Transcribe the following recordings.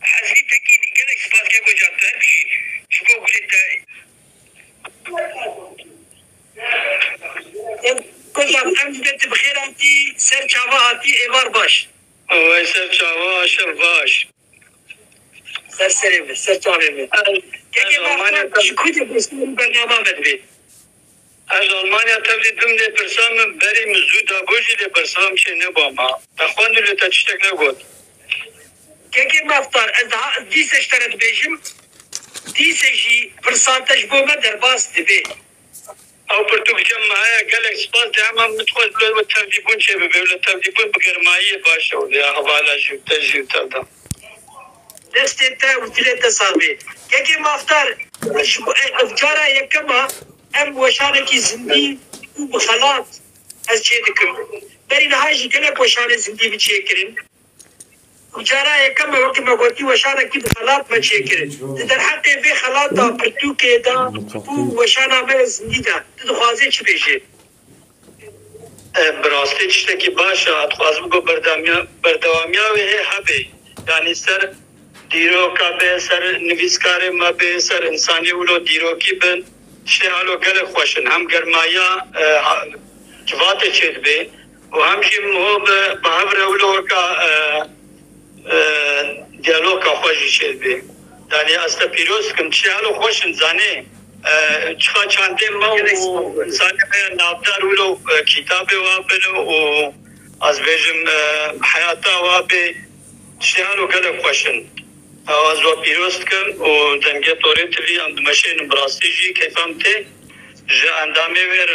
حزنتكين قال لك سباس كيكو جاب بجي شكون قول انت كل عام انت بخير انت سير تشافا انت ايفار باش وي سير تشافا شر باش سير سير سير تشافا كيكي ما شكون البرنامج مدبي از آلمانیا تبدیل دوم دی پرسام بری مزو دا بوجی دی پرسام چه نبا ما تخوان دیلو تا چشتک نگود که که مفتار از ها از دیس اشترت بیشم دیس اشی پرسانتش بو در باس دی بی او پر توک جمع مهای گلک سپاس دی همه متخواست بلو و تبدیبون چه ببی بلو تبدیبون بگرمایی باشه و دی احوالا جیب تجیب تا دم دستی تا و دیلی که که مفتار افجارا یکم ها em weşanekî zindî û bi xelat ez çê dikim. Berî niha jî gelek weşane zindî bi çêkirin. Cara yekê me wekî me gotî weşanekî bi xelat me çêkirin. Di derheqê vê xelata pirtûkê de û weşana me zindî de tu dixwazê çi bêjî? bi rastî tiştekî baş e dixwazim ku berdewamiya wê hê hebe yanî ser dîroka bê ser nivîskarê me bê ser insanî wilo dîrokî bin شهالو گله خوشن هم گرمایا جوات چیز به و هم جیم هو به هم رولو کا دیالوگ کا خوشی چیز به دانی اصلا پیروز کن شهالو خوشن زانه چخا چانده ما و زانه نابدار ولو کتاب وابنو و از بجم حیاتا وابه شهالو گله خوشن از و پیروست کن و دنگه توری تیوی اند ماشین براستی جی کفم تی جا اندامه ویر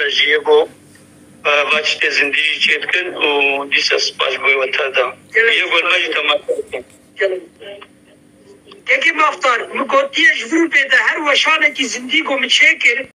را جیه بو وچ تی زندگی چید کن و دیس پاش بوی وطا دا یه گل مجی تمام یکی مفتار مگوتیش ورو پیدا هر وشانه کی زندگی گوم مچه